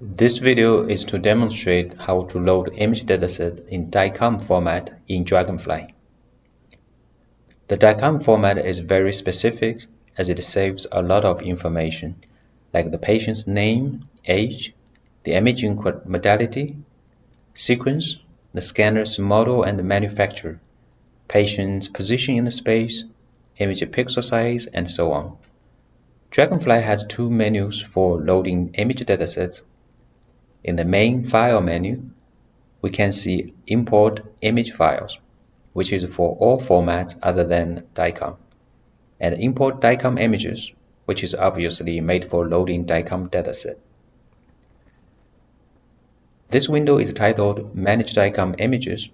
This video is to demonstrate how to load image dataset in DICOM format in Dragonfly. The DICOM format is very specific as it saves a lot of information like the patient's name, age, the imaging modality, sequence, the scanner's model and manufacturer, patient's position in the space, image pixel size, and so on. Dragonfly has two menus for loading image datasets in the main File menu, we can see Import Image Files, which is for all formats other than DICOM, and Import DICOM Images, which is obviously made for loading DICOM dataset. This window is titled Manage DICOM Images,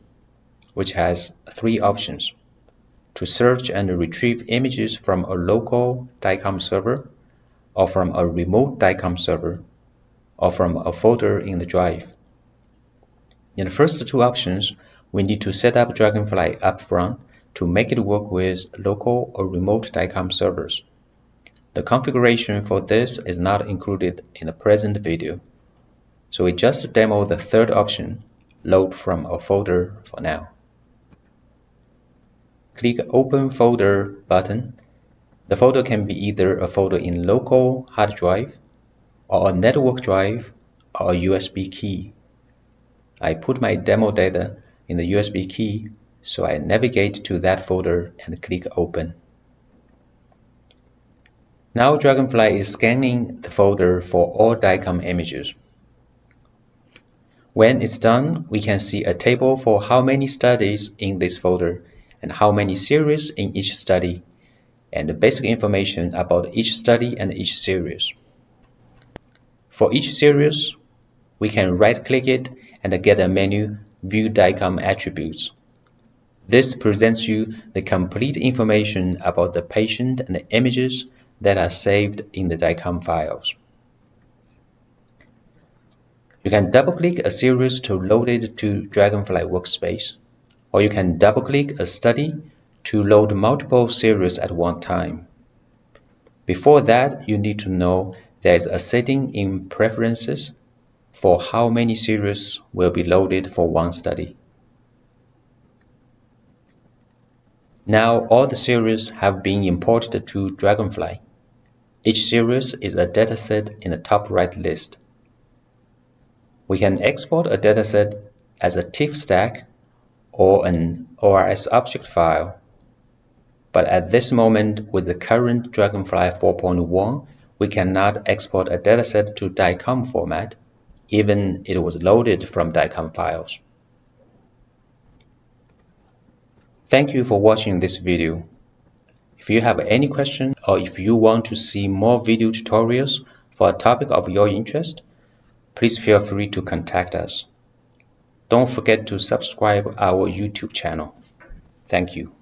which has three options. To search and retrieve images from a local DICOM server or from a remote DICOM server or from a folder in the drive. In the first two options, we need to set up Dragonfly upfront to make it work with local or remote DICOM servers. The configuration for this is not included in the present video, so we just demo the third option, load from a folder for now. Click Open Folder button. The folder can be either a folder in local hard drive or a network drive or a USB key. I put my demo data in the USB key so I navigate to that folder and click open. Now Dragonfly is scanning the folder for all DICOM images. When it's done, we can see a table for how many studies in this folder and how many series in each study, and the basic information about each study and each series. For each series, we can right-click it and get a menu View DICOM Attributes. This presents you the complete information about the patient and the images that are saved in the DICOM files. You can double-click a series to load it to Dragonfly Workspace, or you can double-click a study to load multiple series at one time. Before that, you need to know there is a setting in Preferences for how many series will be loaded for one study. Now all the series have been imported to Dragonfly. Each series is a dataset in the top right list. We can export a dataset as a TIFF stack or an ORS object file. But at this moment, with the current Dragonfly 4.1, we cannot export a dataset to DICOM format, even it was loaded from DICOM files. Thank you for watching this video. If you have any question or if you want to see more video tutorials for a topic of your interest, please feel free to contact us. Don't forget to subscribe our YouTube channel. Thank you.